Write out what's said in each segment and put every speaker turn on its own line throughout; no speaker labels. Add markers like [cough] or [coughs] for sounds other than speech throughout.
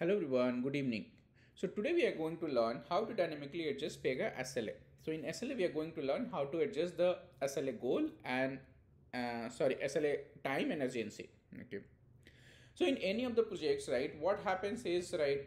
Hello everyone, good evening. So today we are going to learn how to dynamically adjust Pega SLA. So in SLA we are going to learn how to adjust the SLA goal and uh, sorry SLA time and urgency. Okay. So in any of the projects, right, what happens is right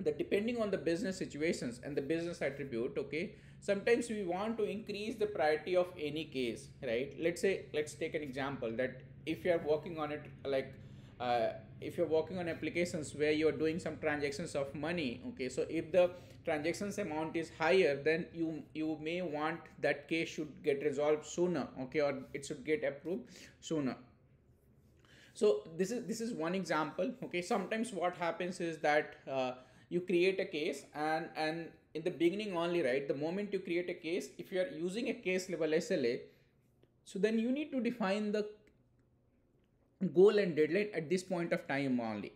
that depending on the business situations and the business attribute, okay, sometimes we want to increase the priority of any case, right? Let's say let's take an example that if you are working on it like uh, if you're working on applications where you're doing some transactions of money okay so if the transactions amount is higher then you you may want that case should get resolved sooner okay or it should get approved sooner. So this is this is one example okay. Sometimes what happens is that uh, you create a case and and in the beginning only right the moment you create a case if you are using a case level sla so then you need to define the goal and deadline at this point of time only.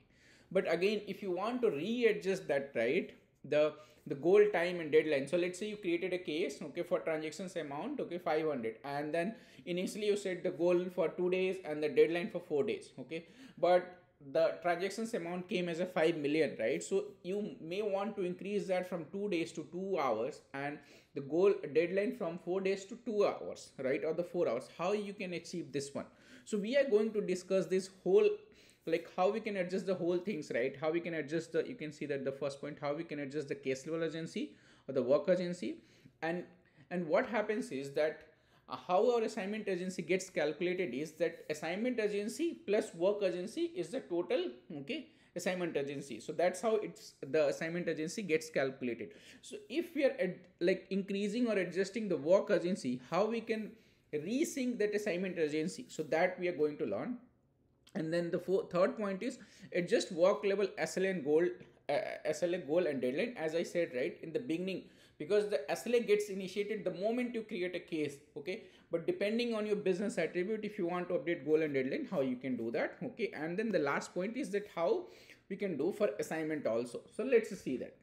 But again if you want to readjust that right the the goal time and deadline. So let's say you created a case okay for transactions amount okay 500 and then initially you set the goal for two days and the deadline for four days okay. But the transactions amount came as a 5 million right? So you may want to increase that from two days to two hours and the goal deadline from four days to two hours right or the four hours. How you can achieve this one so we are going to discuss this whole like how we can adjust the whole things right? How we can adjust the you can see that the first point how we can adjust the case level urgency or the work urgency and and what happens is that uh, how our assignment urgency gets calculated is that assignment urgency plus work urgency is the total okay assignment urgency so that's how it's the assignment urgency gets calculated. So if we are ad, like increasing or adjusting the work urgency how we can resync that assignment urgency. So that we are going to learn. And then the four, third point is adjust work level SLA and goal uh, SLA goal and deadline as I said right in the beginning. Because the SLA gets initiated the moment you create a case okay? But depending on your business attribute if you want to update goal and deadline how you can do that okay? And then the last point is that how we can do for assignment also. So let's see that.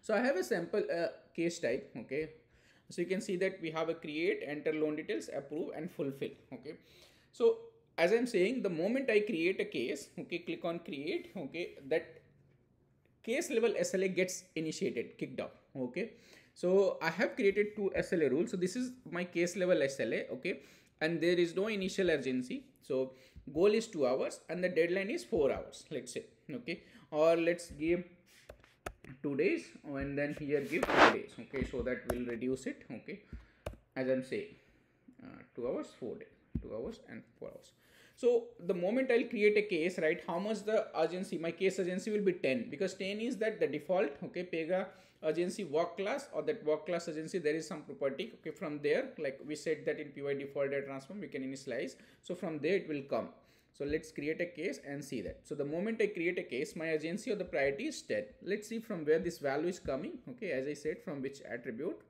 So I have a sample uh, case type okay so you can see that we have a create enter loan details approve and fulfill. Okay. So as i'm saying the moment i create a case okay click on create okay that case level sla gets initiated kicked off. Okay. So i have created two sla rules. So this is my case level sla okay and there is no initial urgency. So goal is two hours and the deadline is four hours let's say okay or let's give two days and then here give four days okay so that will reduce it okay. As i'm saying uh, two hours four days two hours and four hours. So the moment i'll create a case right how much the urgency my case urgency will be 10 because 10 is that the default okay pega urgency work class or that work class urgency there is some property okay from there like we said that in py default data transform we can initialize so from there it will come so let's create a case and see that. So the moment I create a case, my urgency or the priority is 10. Let's see from where this value is coming. Okay, as I said, from which attribute.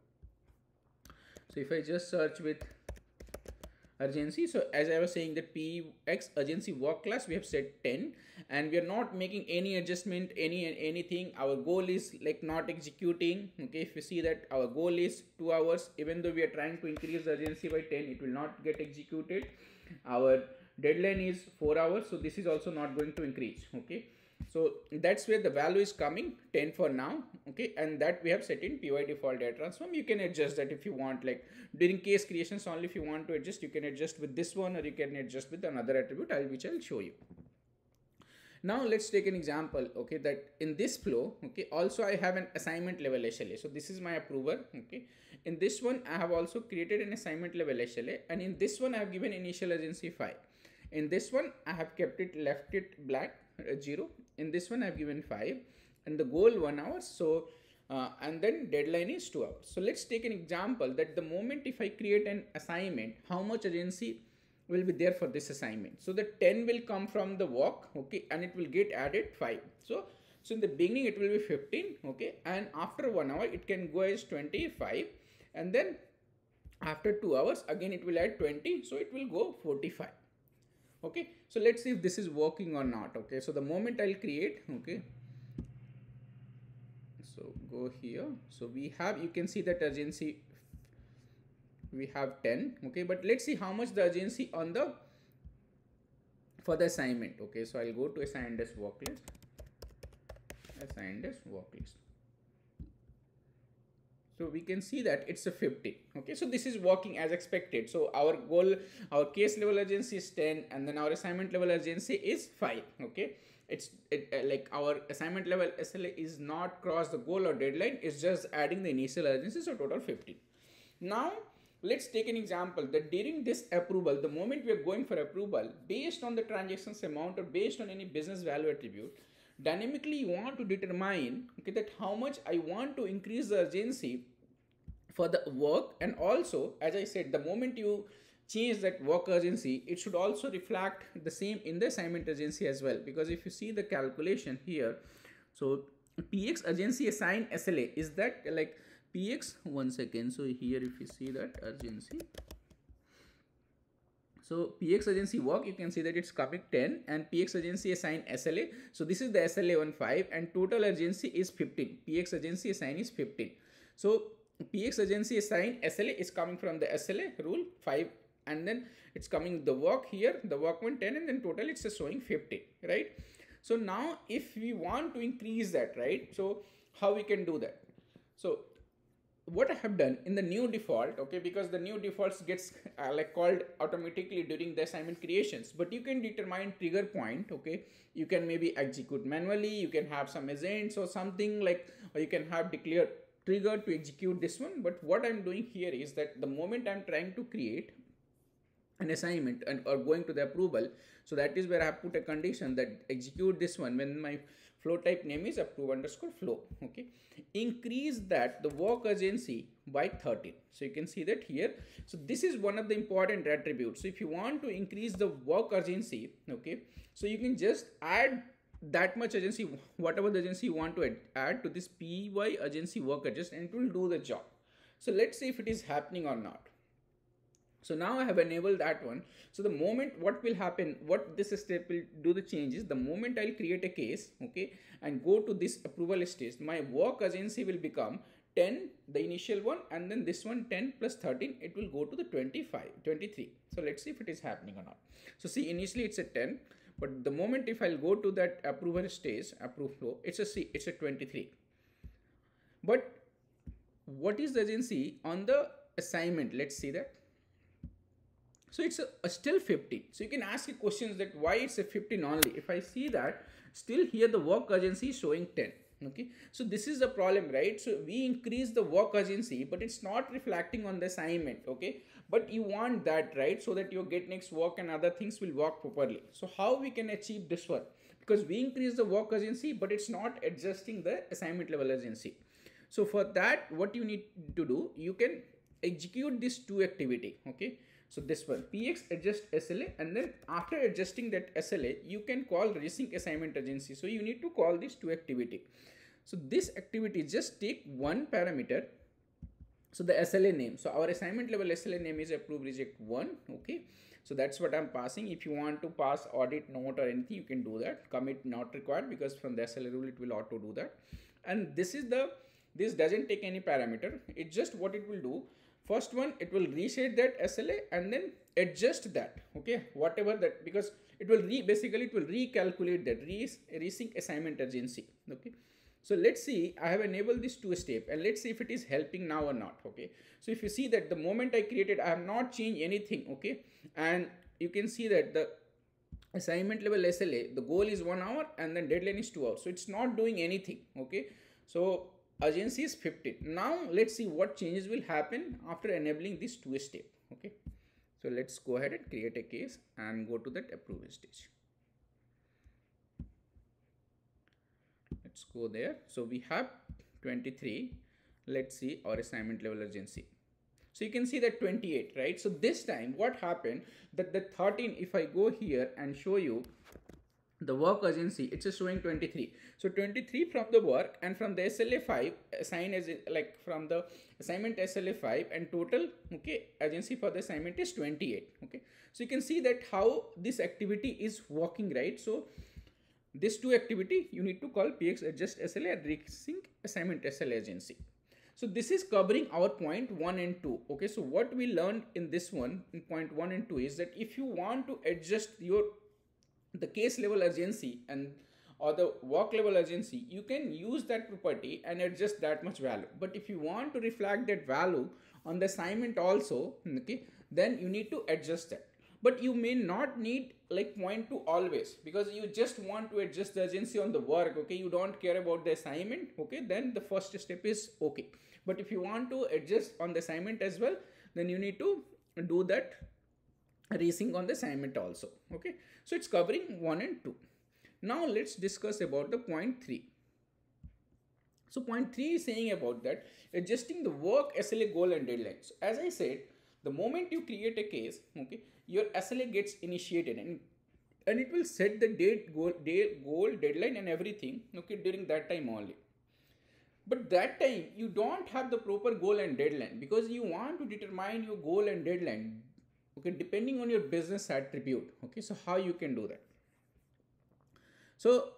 So if I just search with urgency, so as I was saying that PX urgency work class, we have set 10 and we are not making any adjustment, any anything. Our goal is like not executing. Okay, if you see that our goal is two hours, even though we are trying to increase urgency by 10, it will not get executed. Our deadline is 4 hours so this is also not going to increase okay? So that's where the value is coming 10 for now okay? And that we have set in py default data transform you can adjust that if you want like during case creations only if you want to adjust you can adjust with this one or you can adjust with another attribute which i'll show you. Now let's take an example okay that in this flow okay also i have an assignment level sla so this is my approver okay? In this one i have also created an assignment level sla and in this one i have given initial urgency 5 in this one i have kept it left it black uh, 0 in this one i have given 5 and the goal 1 hour so uh, and then deadline is 2 hours. So let's take an example that the moment if i create an assignment how much urgency will be there for this assignment? So the 10 will come from the work okay and it will get added 5 so so in the beginning it will be 15 okay and after 1 hour it can go as 25 and then after 2 hours again it will add 20 so it will go 45 okay so let's see if this is working or not okay? So the moment i'll create okay? So go here. So we have you can see that urgency we have 10 okay? But let's see how much the urgency on the for the assignment okay? So i'll go to assign as work list. Assigned as work so we can see that it's a 50 okay so this is working as expected. So our goal our case level urgency is 10 and then our assignment level urgency is 5 okay it's it, uh, like our assignment level sla is not cross the goal or deadline it's just adding the initial urgency so total 50 now let's take an example. That during this approval the moment we are going for approval based on the transactions amount or based on any business value attribute dynamically you want to determine okay that how much i want to increase the urgency for the work. And also as i said the moment you change that work urgency it should also reflect the same in the assignment urgency as well. Because if you see the calculation here so px urgency assign sla is that like px one second. So here if you see that urgency so px urgency work, you can see that it's coming 10 and px urgency assign SLA. So this is the SLA 15 and total urgency is 15. px urgency assign is 15. So px urgency assign SLA is coming from the SLA rule 5 and then it's coming the work here, the work one 10 and then total it's showing 50, right? So now if we want to increase that, right? So how we can do that? So what I have done in the new default, okay, because the new defaults gets uh, like called automatically during the assignment creations, but you can determine trigger point, okay, you can maybe execute manually, you can have some agents or something like, or you can have declare trigger to execute this one. But what I'm doing here is that the moment I'm trying to create an assignment and or going to the approval, so that is where I have put a condition that execute this one when my flow type name is approve underscore flow okay? Increase that the work urgency by 13 so you can see that here. So this is one of the important attributes. So if you want to increase the work urgency okay so you can just add that much urgency whatever the urgency you want to add, to this py urgency work adjust and it will do the job. So let's see if it is happening or not so now I have enabled that one. So the moment what will happen, what this step will do the changes, the moment I'll create a case, okay, and go to this approval stage, my work urgency will become 10, the initial one, and then this one 10 plus 13, it will go to the 25, 23. So let's see if it is happening or not. So see, initially it's a 10, but the moment if I'll go to that approval stage, approve flow, it's a C, it's a 23. But what is the urgency on the assignment? Let's see that so it's a, a still 50. So you can ask questions that why it's a 15 only. If I see that still here the work urgency is showing 10 okay? So this is the problem right? So we increase the work urgency but it's not reflecting on the assignment. Okay? But you want that right? So that your get next work and other things will work properly. So how we can achieve this one? Because we increase the work urgency but it's not adjusting the assignment level urgency. So for that what you need to do you can execute this two activity. Okay so this one px adjust SLA and then after adjusting that SLA you can call resync assignment Urgency. So you need to call this to activity. So this activity just take one parameter. So the SLA name. So our assignment level SLA name is approve reject one. Okay. So that's what I'm passing. If you want to pass audit note or anything, you can do that. Commit not required because from the SLA rule, it will auto do that. And this is the, this doesn't take any parameter. It's just what it will do first one it will reset that SLA and then adjust that okay? Whatever that because it will re basically it will recalculate that re resync assignment urgency okay? So let's see I have enabled this two step and let's see if it is helping now or not okay? So if you see that the moment I created I have not changed anything okay? And you can see that the assignment level SLA the goal is one hour and then deadline is two hours. So it's not doing anything okay? So urgency is 15 now let's see what changes will happen after enabling this two step okay? So let's go ahead and create a case and go to that approval stage. Let's go there. So we have 23 let's see our assignment level urgency so you can see that 28 right? So this time what happened? That the 13 if i go here and show you the work urgency it's showing 23 so 23 from the work and from the sla 5 uh, assign as like from the assignment sla 5 and total okay urgency for the assignment is 28 okay. So you can see that how this activity is working right? So this two activity you need to call px adjust sla and resync assignment sla urgency. So this is covering our point 1 and 2 okay. So what we learned in this one in point 1 and 2 is that if you want to adjust your the case level urgency and or the work level urgency, you can use that property and adjust that much value. But if you want to reflect that value on the assignment also, okay, then you need to adjust that. But you may not need like point to always because you just want to adjust the urgency on the work, okay? You don't care about the assignment, okay? Then the first step is okay. But if you want to adjust on the assignment as well, then you need to do that resync on the assignment also, okay? So it's covering 1 and 2. Now let's discuss about the point 3. So point 3 is saying about that adjusting the work SLA goal and deadline. So as I said, the moment you create a case, okay, your SLA gets initiated and and it will set the date, goal, day, goal, deadline and everything, okay, during that time only. But that time you don't have the proper goal and deadline because you want to determine your goal and deadline, okay, depending on your business attribute, okay. So how you can do that? So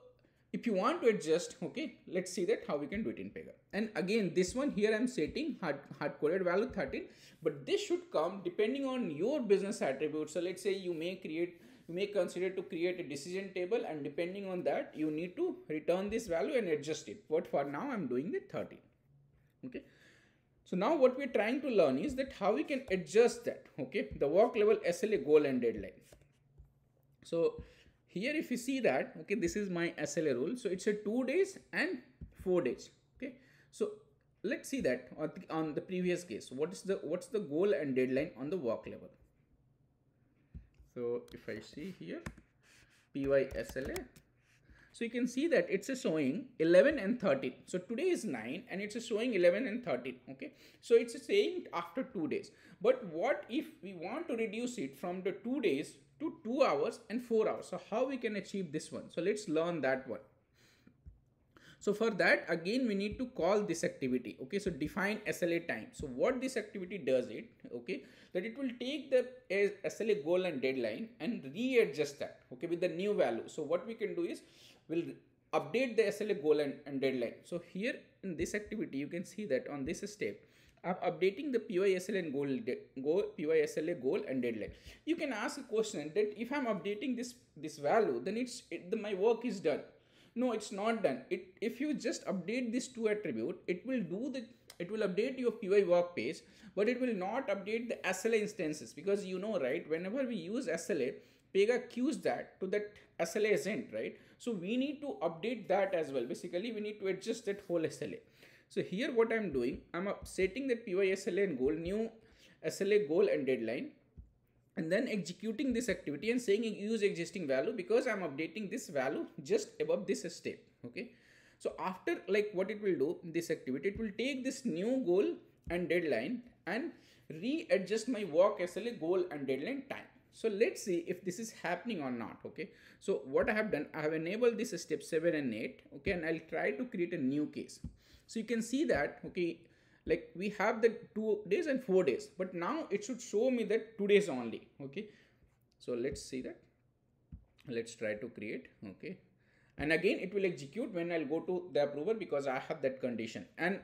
if you want to adjust, okay, let's see that how we can do it in Pega. And again, this one here I'm setting hard, hard coded value 13, but this should come depending on your business attributes. So let's say you may create, you may consider to create a decision table and depending on that, you need to return this value and adjust it. But for now, I'm doing the 13. Okay. So now what we're trying to learn is that how we can adjust that, okay, the work level SLA goal and deadline. So here if you see that okay this is my SLA rule. So it's a two days and four days okay? So let's see that on the, on the previous case. What is the what's the goal and deadline on the work level? So if I see here PYSLA so you can see that it's a showing 11 and 13 so today is 9 and it's a showing 11 and 13 okay so it's saying after two days but what if we want to reduce it from the two days to 2 hours and 4 hours. So how we can achieve this one? So let's learn that one. So for that again we need to call this activity okay so define SLA time. So what this activity does it okay that it will take the SLA goal and deadline and readjust that okay with the new value. So what we can do is we'll update the SLA goal and, and deadline. So here in this activity you can see that on this step I'm updating the PYSL and goal, goal PYSLA goal and deadline. You can ask a question that if I'm updating this this value, then it's it, the, my work is done. No, it's not done. It if you just update this two attribute, it will do the it will update your PY work page, but it will not update the SLA instances because you know right. Whenever we use SLA, Pega queues that to that SLA agent, right? So we need to update that as well. Basically, we need to adjust that whole SLA. So here what I'm doing, I'm setting that the PYSLA and goal, new SLA goal and deadline and then executing this activity and saying use existing value because I'm updating this value just above this step. Okay. So after like what it will do this activity, it will take this new goal and deadline and readjust my work SLA goal and deadline time. So let's see if this is happening or not. Okay. So what I have done, I have enabled this step 7 and 8. Okay. And I'll try to create a new case. So you can see that, okay, like we have the two days and four days, but now it should show me that two days only, okay. So let's see that. Let's try to create, okay. And again, it will execute when I'll go to the approver because I have that condition. And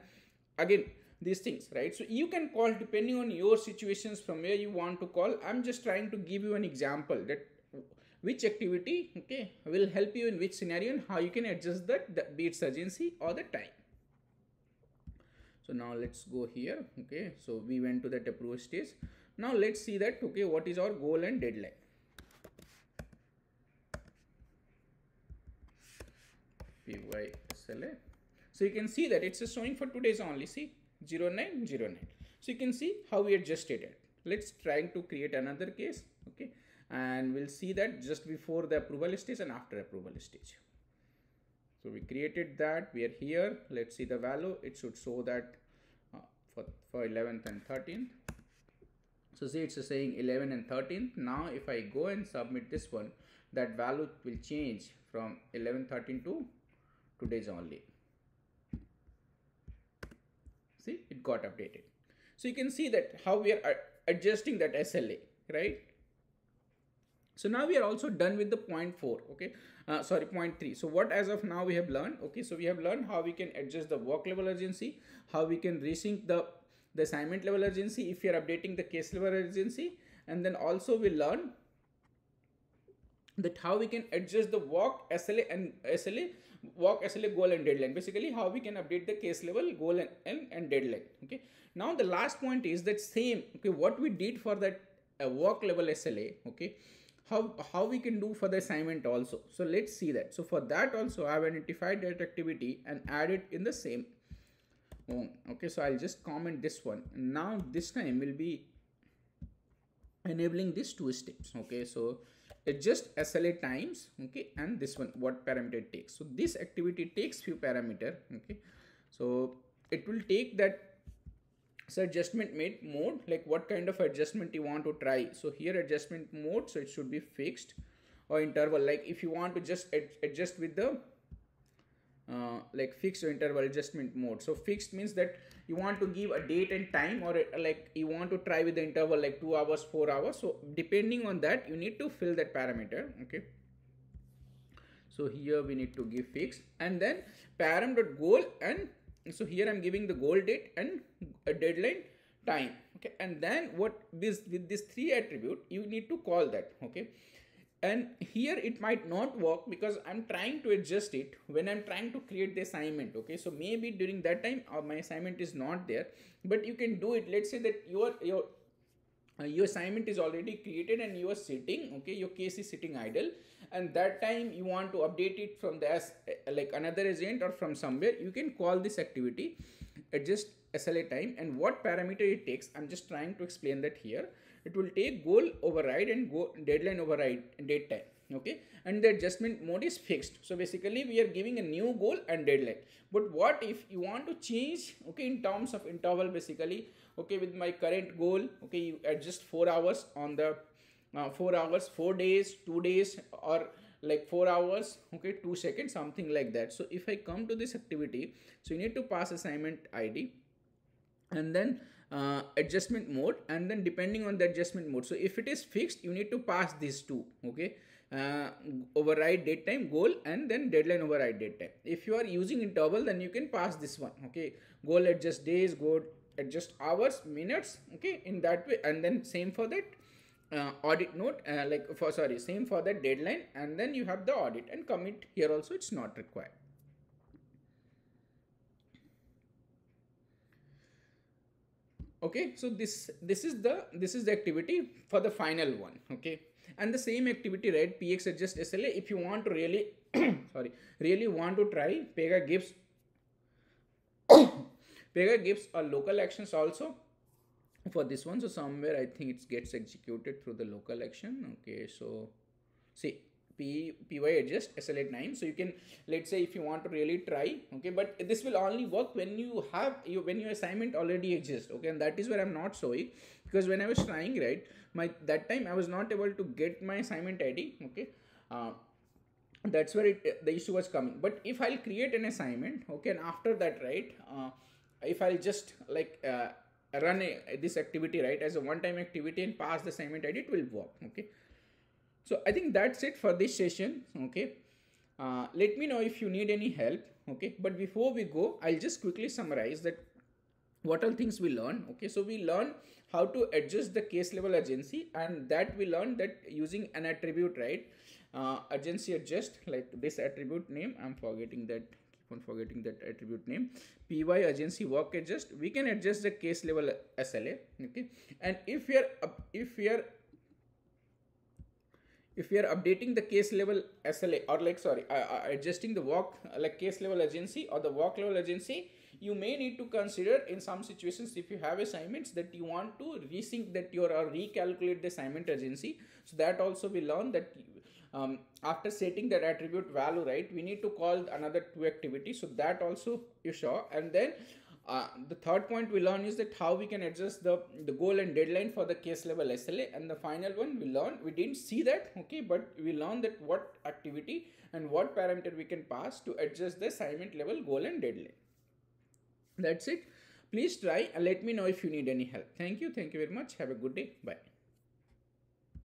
again, these things, right? So you can call depending on your situations from where you want to call. I'm just trying to give you an example that which activity, okay, will help you in which scenario and how you can adjust that, the, be it urgency or the time. So now let's go here okay? So we went to that approval stage. Now let's see that okay what is our goal and deadline. PYSLA so you can see that it's showing for two days only see 0909 so you can see how we adjusted it let's try to create another case okay? And we'll see that just before the approval stage and after approval stage. So we created that, we are here, let's see the value, it should show that uh, for, for 11th and 13th. So see it's saying 11 and 13th. Now if I go and submit this one, that value will change from 11, 13 to today's only. See, it got updated. So you can see that how we are adjusting that SLA, right? So now we are also done with the point four, okay? Uh, sorry, point three. So what as of now we have learned, okay? So we have learned how we can adjust the work level urgency, how we can resync the, the assignment level urgency if you are updating the case level urgency. And then also we learn that how we can adjust the work SLA and SLA walk SLA goal and deadline. Basically, how we can update the case level goal and, and, and deadline. Okay. Now the last point is that same. Okay, what we did for that uh, walk level SLA. Okay, how how we can do for the assignment also. So let's see that. So for that also, I have identified that activity and add it in the same. Okay, so I'll just comment this one. Now this time will be enabling these two steps. Okay, so it just SLA times, okay, and this one, what parameter it takes. So this activity takes few parameter, okay. So it will take that so adjustment made mode, like what kind of adjustment you want to try. So here adjustment mode, so it should be fixed or interval. Like if you want to just ad adjust with the uh, like fixed or interval adjustment mode. So fixed means that you want to give a date and time or like you want to try with the interval like two hours, four hours. So depending on that, you need to fill that parameter. Okay. So here we need to give fixed and then param dot goal and so here I'm giving the goal date and a deadline time. Okay. And then what this with this three attribute, you need to call that. Okay and here it might not work because i'm trying to adjust it when i'm trying to create the assignment okay? So maybe during that time uh, my assignment is not there but you can do it. Let's say that your your uh, your assignment is already created and you are sitting okay? Your case is sitting idle and that time you want to update it from the as uh, like another agent or from somewhere you can call this activity adjust sla time and what parameter it takes i'm just trying to explain that here. It will take goal override and go deadline override date time okay? And the adjustment mode is fixed. So basically we are giving a new goal and deadline. But what if you want to change okay in terms of interval basically okay with my current goal okay you adjust four hours on the uh, four hours four days two days or like four hours okay two seconds something like that. So if i come to this activity so you need to pass assignment id and then uh, adjustment mode and then depending on the adjustment mode. So if it is fixed you need to pass these two okay? Uh, override date time goal and then deadline override date time. If you are using interval then you can pass this one okay? Goal adjust days goal adjust hours minutes okay? In that way and then same for that uh, audit note uh, like for sorry same for that deadline and then you have the audit and commit. Here also it's not required okay so this this is the this is the activity for the final one okay? And the same activity right? Px adjust sla if you want to really [coughs] sorry really want to try pega gives [coughs] pega gives a local actions also for this one. So somewhere i think it gets executed through the local action. Okay so see P, py adjust SLA time. So you can, let's say if you want to really try, okay, but this will only work when you have, you when your assignment already exists, okay, and that is where I'm not showing because when I was trying, right, my, that time I was not able to get my assignment ID, okay, uh, that's where it, the issue was coming. But if I'll create an assignment, okay, and after that, right, uh, if I'll just like, uh, run a, this activity right as a one-time activity and pass the assignment ID, it will work, okay. So I think that's it for this session. Okay. Uh, let me know if you need any help. Okay. But before we go, I'll just quickly summarize that what all things we learn. Okay. So we learn how to adjust the case level urgency and that we learned that using an attribute, right? Uh, adjust like this attribute name. I'm forgetting that keep on forgetting that attribute name py urgency work adjust we can adjust the case level sla okay and if are if are if we are updating the case level SLA or like sorry uh, uh, adjusting the work uh, like case level urgency or the work level urgency you may need to consider in some situations if you have assignments that you want to resync that your or recalculate the assignment urgency. So that also we learn that um, after setting that attribute value right we need to call another two activities so that also you saw. And then uh, the third point we learn is that how we can adjust the, the goal and deadline for the case level SLA and the final one we learn we didn't see that okay but we learned that what activity and what parameter we can pass to adjust the assignment level goal and deadline. That's it. Please try and let me know if you need any help. Thank you. Thank you very much. Have a good day. Bye